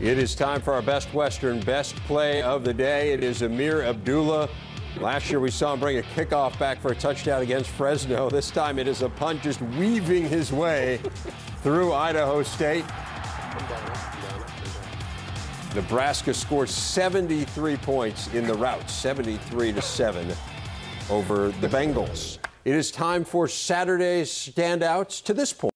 It is time for our best Western best play of the day. It is Ameer Abdullah. Last year we saw him bring a kickoff back for a touchdown against Fresno. This time it is a punt just weaving his way through Idaho State. Nebraska scores 73 points in the rout, 73 to 7 over the Bengals. It is time for Saturday's standouts to this point.